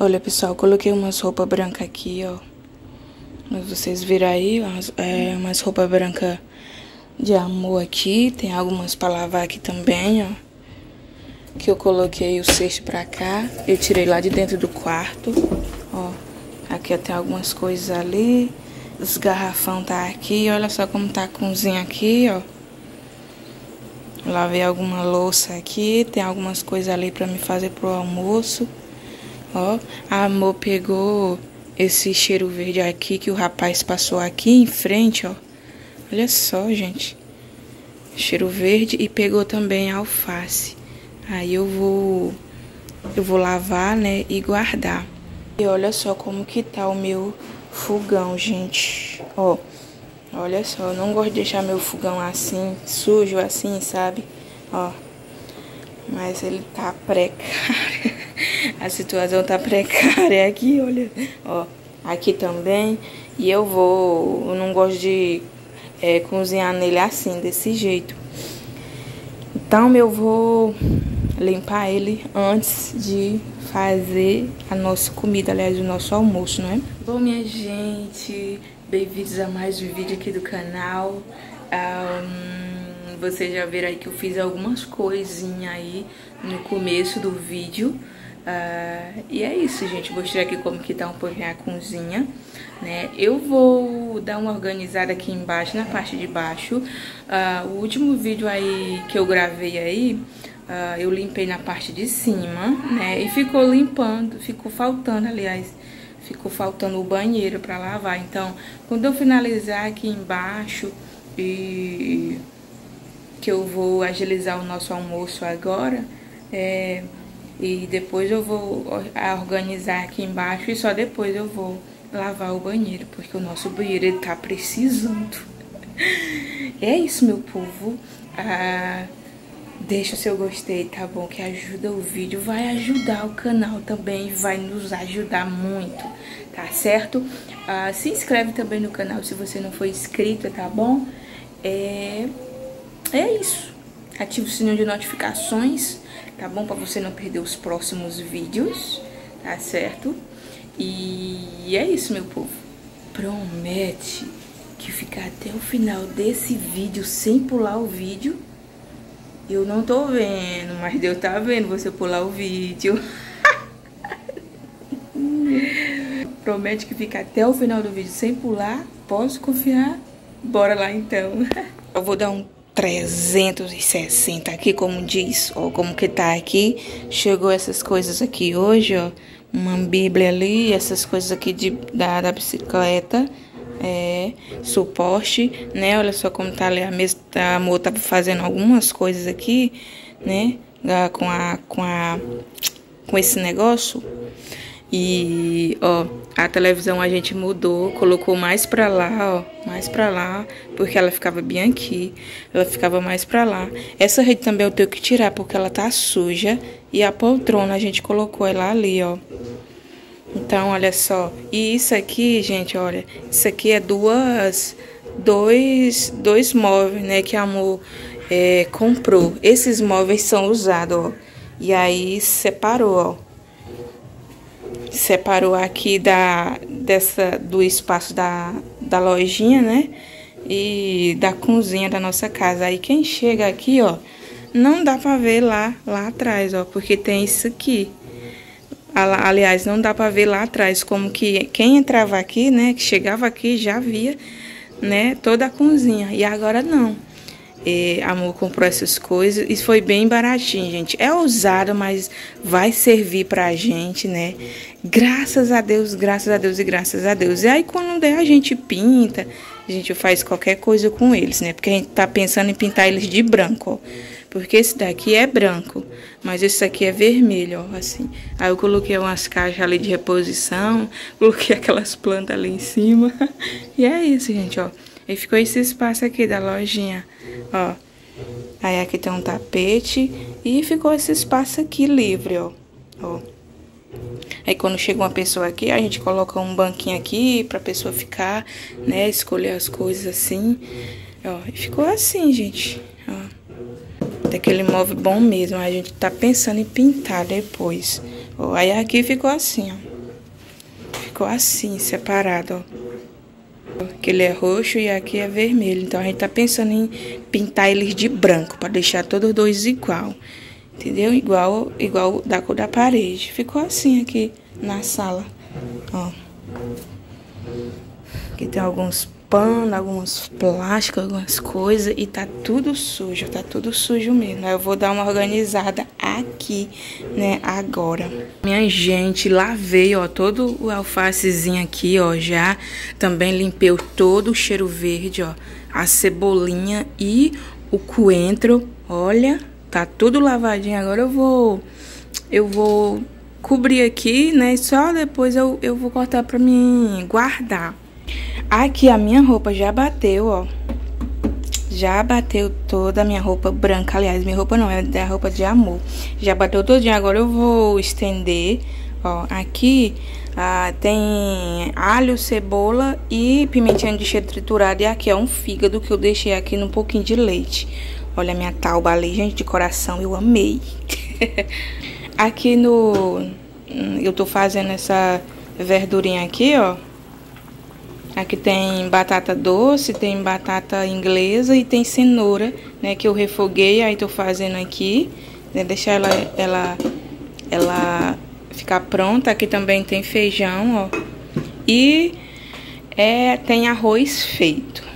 Olha, pessoal, coloquei umas roupas brancas aqui, ó. Mas vocês viram aí, umas, é, umas roupas brancas de amor aqui. Tem algumas pra lavar aqui também, ó. Que eu coloquei o cesto pra cá. Eu tirei lá de dentro do quarto, ó. Aqui tem algumas coisas ali. Os garrafão tá aqui. Olha só como tá a cozinha aqui, ó. Lavei alguma louça aqui. Tem algumas coisas ali pra me fazer pro almoço. Ó, a amor pegou esse cheiro verde aqui que o rapaz passou aqui em frente, ó. Olha só, gente. Cheiro verde e pegou também a alface. Aí eu vou eu vou lavar, né, e guardar. E olha só como que tá o meu fogão, gente. Ó. Olha só, eu não gosto de deixar meu fogão assim, sujo assim, sabe? Ó. Mas ele tá precário. A situação tá precária aqui, olha. Ó, aqui também. E eu vou... Eu não gosto de é, cozinhar nele assim, desse jeito. Então, eu vou limpar ele antes de fazer a nossa comida, aliás, o nosso almoço, não é? Bom, minha gente, bem-vindos a mais um vídeo aqui do canal. Um, vocês já viram aí que eu fiz algumas coisinhas aí no começo do vídeo. Uh, e é isso, gente. Vou mostrar aqui como que tá um pouquinho a cozinha, né? Eu vou dar uma organizada aqui embaixo, na parte de baixo. Uh, o último vídeo aí que eu gravei aí, uh, eu limpei na parte de cima, né? E ficou limpando, ficou faltando, aliás, ficou faltando o banheiro pra lavar. Então, quando eu finalizar aqui embaixo e que eu vou agilizar o nosso almoço agora, é e depois eu vou organizar aqui embaixo e só depois eu vou lavar o banheiro, porque o nosso banheiro ele tá precisando. é isso, meu povo. Ah, deixa o seu gostei, tá bom? Que ajuda o vídeo, vai ajudar o canal também, vai nos ajudar muito, tá certo? Ah, se inscreve também no canal se você não for inscrito, tá bom? É, é isso. Ativa o sininho de notificações tá bom? Pra você não perder os próximos vídeos, tá certo? E é isso, meu povo. Promete que ficar até o final desse vídeo sem pular o vídeo. Eu não tô vendo, mas Deus tá vendo você pular o vídeo. Promete que fica até o final do vídeo sem pular. Posso confiar? Bora lá então. Eu vou dar um 360 aqui, como diz, ó, como que tá aqui. Chegou essas coisas aqui hoje, ó. Uma bíblia ali, essas coisas aqui de, da, da bicicleta. É, suporte, né? Olha só como tá ali a mesa. A amor tá fazendo algumas coisas aqui, né? Com a, com a, com esse negócio. E, ó, a televisão a gente mudou, colocou mais pra lá, ó, mais pra lá, porque ela ficava bem aqui, ela ficava mais pra lá. Essa rede também eu tenho que tirar porque ela tá suja e a poltrona a gente colocou ela ali, ó. Então, olha só. E isso aqui, gente, olha, isso aqui é duas, dois, dois móveis, né, que a Amor é, comprou. Esses móveis são usados, ó. E aí separou, ó separou aqui da, dessa, do espaço da, da lojinha, né? E da cozinha da nossa casa. Aí quem chega aqui, ó, não dá pra ver lá, lá atrás, ó, porque tem isso aqui. Aliás, não dá pra ver lá atrás, como que quem entrava aqui, né, que chegava aqui já via, né, toda a cozinha. E agora não. E, amor comprou essas coisas e foi bem baratinho, gente. É usado, mas vai servir pra gente, né? Graças a Deus, graças a Deus e graças a Deus. E aí quando der a gente pinta, a gente faz qualquer coisa com eles, né? Porque a gente tá pensando em pintar eles de branco, ó. Porque esse daqui é branco, mas esse aqui é vermelho, ó, assim. Aí eu coloquei umas caixas ali de reposição, coloquei aquelas plantas ali em cima. E é isso, gente, ó. E ficou esse espaço aqui da lojinha, ó. Aí aqui tem um tapete e ficou esse espaço aqui livre, ó. Ó. Aí quando chega uma pessoa aqui, a gente coloca um banquinho aqui pra pessoa ficar, né, escolher as coisas assim. Ó, e ficou assim, gente, ó. Daquele móvel bom mesmo, a gente tá pensando em pintar depois. Ó, aí aqui ficou assim, ó. ficou assim, separado, ó. Que ele é roxo e aqui é vermelho. Então a gente tá pensando em pintar eles de branco para deixar todos dois igual. Entendeu? Igual, igual da cor da parede. Ficou assim aqui na sala. Ó. Aqui tem alguns panos, alguns plásticos, algumas coisas e tá tudo sujo, tá tudo sujo mesmo. Eu vou dar uma organizada aqui, né, agora. Minha gente, lavei, ó, todo o alfacezinho aqui, ó, já. Também limpei todo o cheiro verde, ó, a cebolinha e o coentro. Olha, tá tudo lavadinho. Agora eu vou eu vou cobrir aqui, né? Só depois eu, eu vou cortar pra mim guardar. Aqui a minha roupa já bateu, ó. Já bateu toda a minha roupa branca. Aliás, minha roupa não, é da roupa de amor. Já bateu todinha. Agora eu vou estender, ó. Aqui ah, tem alho, cebola e pimentinha de cheiro triturado. E aqui é um fígado que eu deixei aqui num pouquinho de leite. Olha minha tauba ali, gente, de coração. Eu amei. aqui no... Hum, eu tô fazendo essa verdurinha aqui, ó Aqui tem batata doce, tem batata inglesa e tem cenoura, né, que eu refoguei, aí tô fazendo aqui, né, deixar ela, ela, ela ficar pronta. Aqui também tem feijão, ó, e é, tem arroz feito.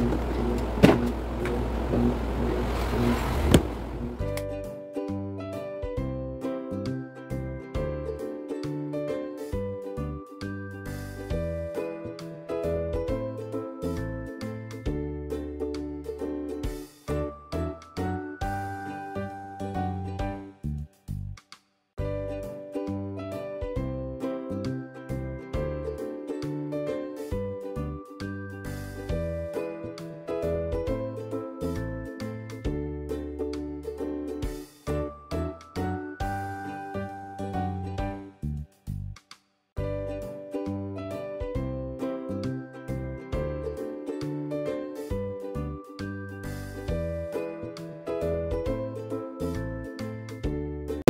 Thank you.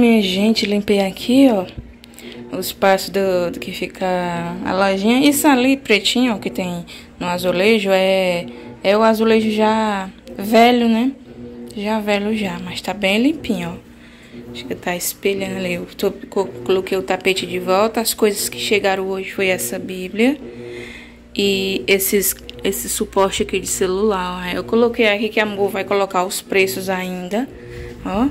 Minha gente, limpei aqui, ó, o espaço do, do, que fica a lojinha. Isso ali, pretinho, que tem no azulejo, é, é o azulejo já velho, né? Já velho já, mas tá bem limpinho, ó. Acho que tá espelhando ali. Eu tô, coloquei o tapete de volta. As coisas que chegaram hoje foi essa bíblia. E esses, esse suporte aqui de celular, ó. Eu coloquei aqui que a amor vai colocar os preços ainda, ó.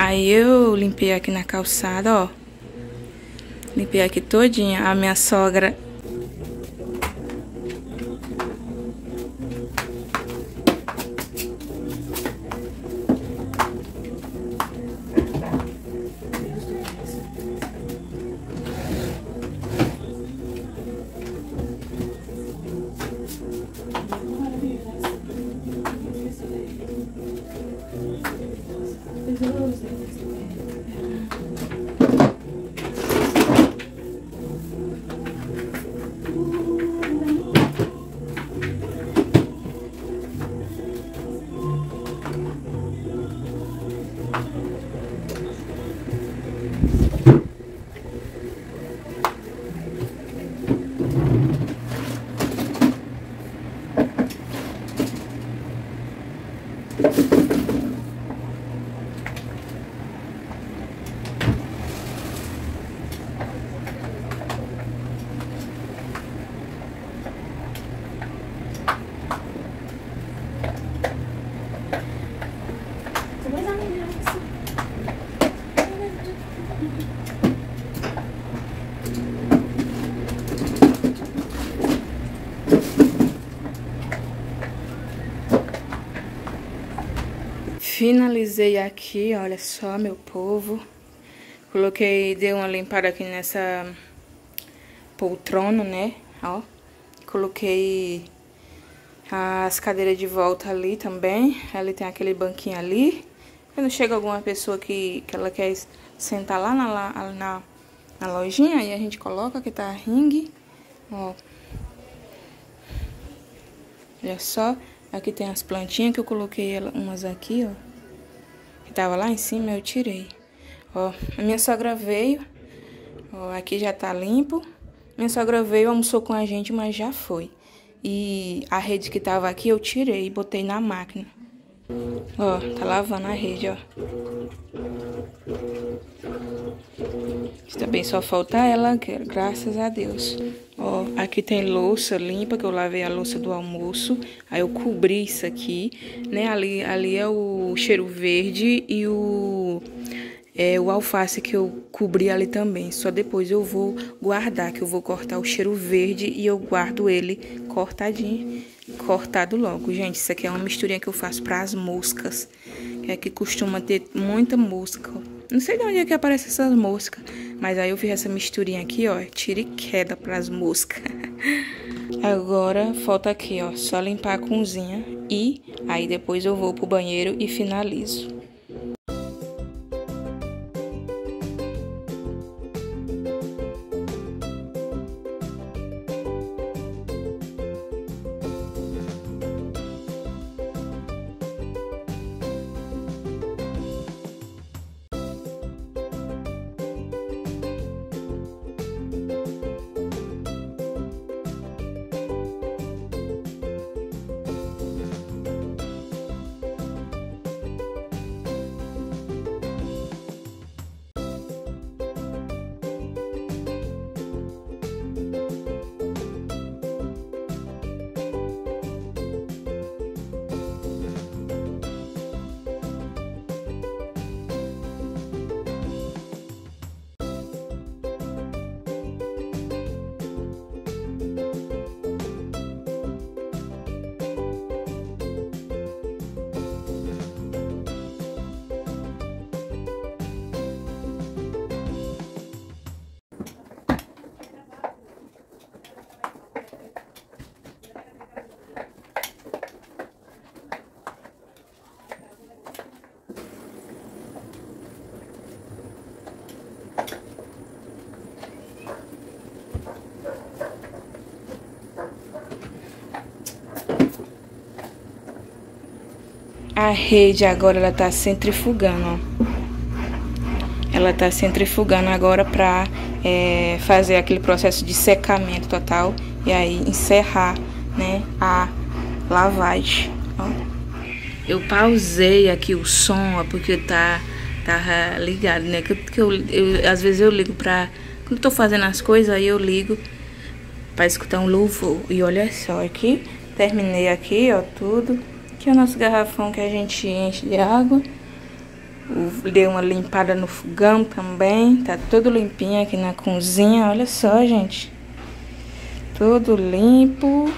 Aí eu limpei aqui na calçada, ó. Limpei aqui todinha. A minha sogra Finalizei aqui, olha só, meu povo. Coloquei, dei uma limpada aqui nessa poltrona, né? Ó. Coloquei as cadeiras de volta ali também. Ali tem aquele banquinho ali. Quando chega alguma pessoa que, que ela quer sentar lá na, na, na lojinha, aí a gente coloca que tá ringue. Ó. Olha só. Aqui tem as plantinhas que eu coloquei umas aqui, ó. Que tava lá em cima, eu tirei. Ó, a minha sogra veio. Ó, aqui já tá limpo. Minha sogra veio, almoçou com a gente, mas já foi. E a rede que tava aqui eu tirei e botei na máquina. Ó, tá lavando a rede, ó. Também só falta ela, graças a Deus. Ó, aqui tem louça limpa, que eu lavei a louça do almoço. Aí eu cobri isso aqui, né? Ali, ali é o cheiro verde e o é, o alface que eu cobri ali também. Só depois eu vou guardar, que eu vou cortar o cheiro verde e eu guardo ele cortadinho, cortado logo. Gente, isso aqui é uma misturinha que eu faço para as moscas, que é que costuma ter muita mosca. Não sei de onde é que aparecem essas moscas, mas aí eu fiz essa misturinha aqui, ó, tira e queda para as moscas. Agora falta aqui, ó, só limpar a cozinha e aí depois eu vou pro banheiro e finalizo. A rede agora ela tá centrifugando, ó. Ela tá centrifugando agora pra é, fazer aquele processo de secamento total e aí encerrar, né, a lavagem, ó. Eu pausei aqui o som, ó, porque tá, tá ligado, né, que, que eu, eu, às vezes eu ligo pra, quando tô fazendo as coisas, aí eu ligo pra escutar um louvor. E olha só aqui, terminei aqui, ó, tudo. Aqui é o nosso garrafão que a gente enche de água. Dei uma limpada no fogão também. Tá tudo limpinho aqui na cozinha. Olha só, gente. Tudo limpo.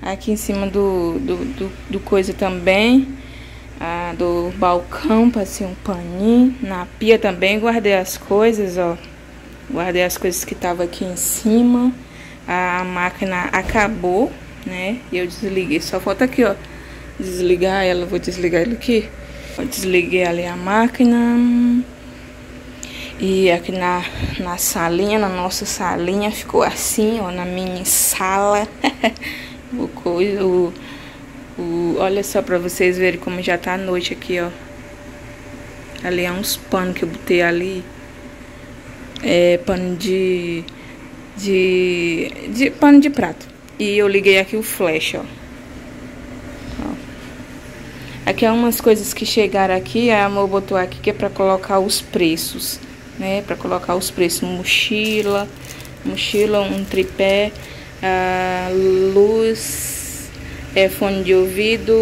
Aqui em cima do, do, do, do coisa também. Ah, do balcão, passei um paninho. Na pia também guardei as coisas, ó. Guardei as coisas que estavam aqui em cima. A máquina acabou, né? E eu desliguei. Só falta aqui, ó desligar ela, vou desligar ele aqui. Eu desliguei ali a máquina. E aqui na, na salinha, na nossa salinha, ficou assim, ó, na minha sala. o o, o, olha só pra vocês verem como já tá a noite aqui, ó. Ali é uns panos que eu botei ali. É pano de, de, de pano de prato. E eu liguei aqui o flash, ó. Aqui é umas coisas que chegaram aqui, a amor botou aqui que é para colocar os preços, né? Para colocar os preços, mochila, mochila, um tripé, luz, é, fone de ouvido,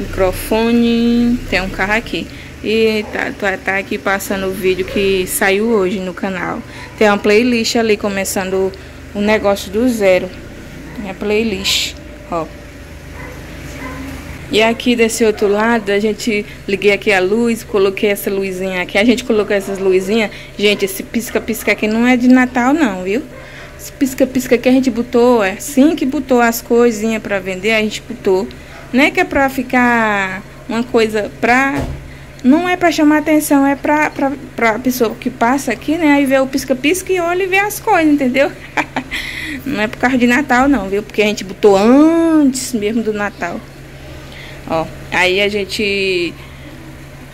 microfone, tem um carro aqui. E tá, tá, tá, aqui passando o vídeo que saiu hoje no canal. Tem uma playlist ali começando o negócio do zero. Minha playlist, ó. E aqui desse outro lado, a gente liguei aqui a luz, coloquei essa luzinha aqui. A gente colocou essas luzinhas. Gente, esse pisca-pisca aqui não é de Natal não, viu? Esse pisca-pisca que a gente botou, é assim que botou as coisinhas para vender, a gente botou. Não é que é pra ficar uma coisa pra... Não é pra chamar atenção, é pra, pra, pra pessoa que passa aqui, né? Aí vê o pisca-pisca e olha e vê as coisas, entendeu? não é por causa de Natal não, viu? Porque a gente botou antes mesmo do Natal. Ó, aí a gente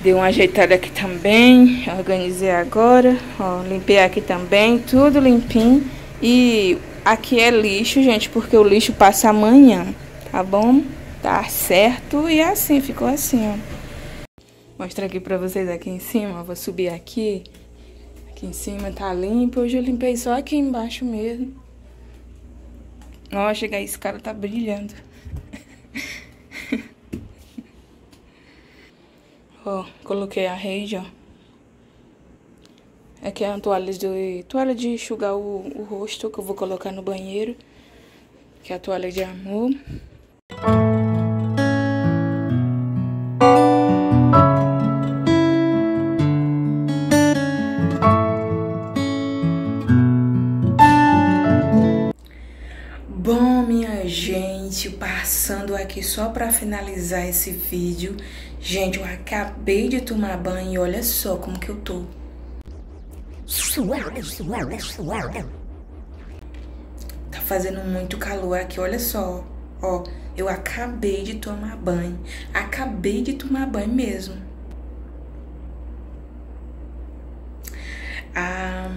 deu uma ajeitada aqui também, organizei agora, ó, limpei aqui também, tudo limpinho. E aqui é lixo, gente, porque o lixo passa amanhã, tá bom? Tá certo e é assim, ficou assim, ó. Mostrar aqui pra vocês aqui em cima, vou subir aqui. Aqui em cima tá limpo, hoje eu limpei só aqui embaixo mesmo. Ó, chegar esse cara tá brilhando. Ó, coloquei a rede, ó. Aqui é uma toalha de, toalha de enxugar o, o rosto que eu vou colocar no banheiro. Que é a toalha de amor. Bom, minha gente, passando aqui só para finalizar esse vídeo. Gente, eu acabei de tomar banho e olha só como que eu tô. Tá fazendo muito calor aqui, olha só. Ó, eu acabei de tomar banho. Acabei de tomar banho mesmo. Ah,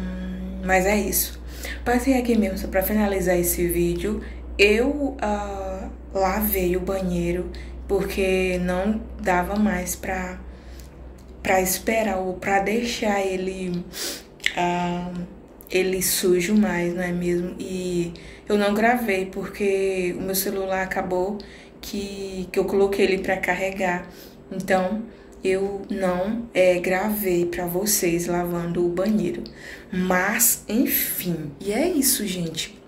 mas é isso. Passei aqui mesmo só pra finalizar esse vídeo. Eu uh, lavei o banheiro porque não dava mais pra, pra esperar ou pra deixar ele, uh, ele sujo mais, não é mesmo? E eu não gravei porque o meu celular acabou que, que eu coloquei ele pra carregar. Então eu não é, gravei para vocês lavando o banheiro. Mas, enfim, e é isso, gente.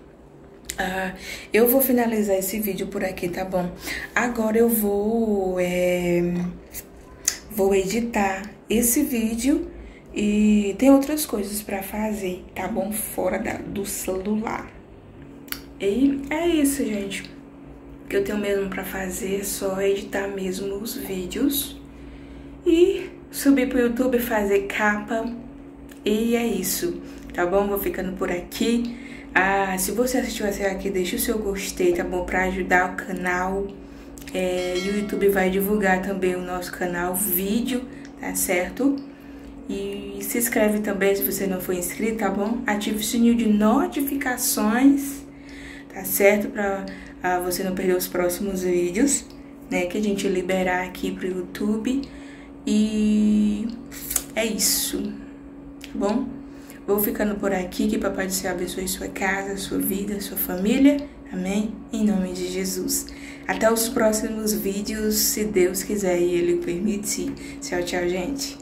Ah, eu vou finalizar esse vídeo por aqui, tá bom? Agora eu vou, é, vou editar esse vídeo e tem outras coisas para fazer, tá bom? Fora da, do celular. E é isso, gente. O que eu tenho mesmo para fazer é só editar mesmo os vídeos e subir pro YouTube, fazer capa. E é isso, tá bom? Vou ficando por aqui. Ah, se você assistiu até aqui, deixa o seu gostei, tá bom? Pra ajudar o canal. É, e o YouTube vai divulgar também o nosso canal vídeo, tá certo? E se inscreve também se você não for inscrito, tá bom? Ative o sininho de notificações, tá certo? Pra ah, você não perder os próximos vídeos, né? Que a gente liberar aqui pro YouTube. E é isso, tá bom? Vou ficando por aqui, que Papai do Céu abençoe sua casa, sua vida, sua família. Amém? Em nome de Jesus. Até os próximos vídeos, se Deus quiser e Ele permitir. Tchau, tchau, gente.